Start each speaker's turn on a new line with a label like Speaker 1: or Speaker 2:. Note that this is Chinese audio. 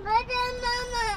Speaker 1: 抱歉妈妈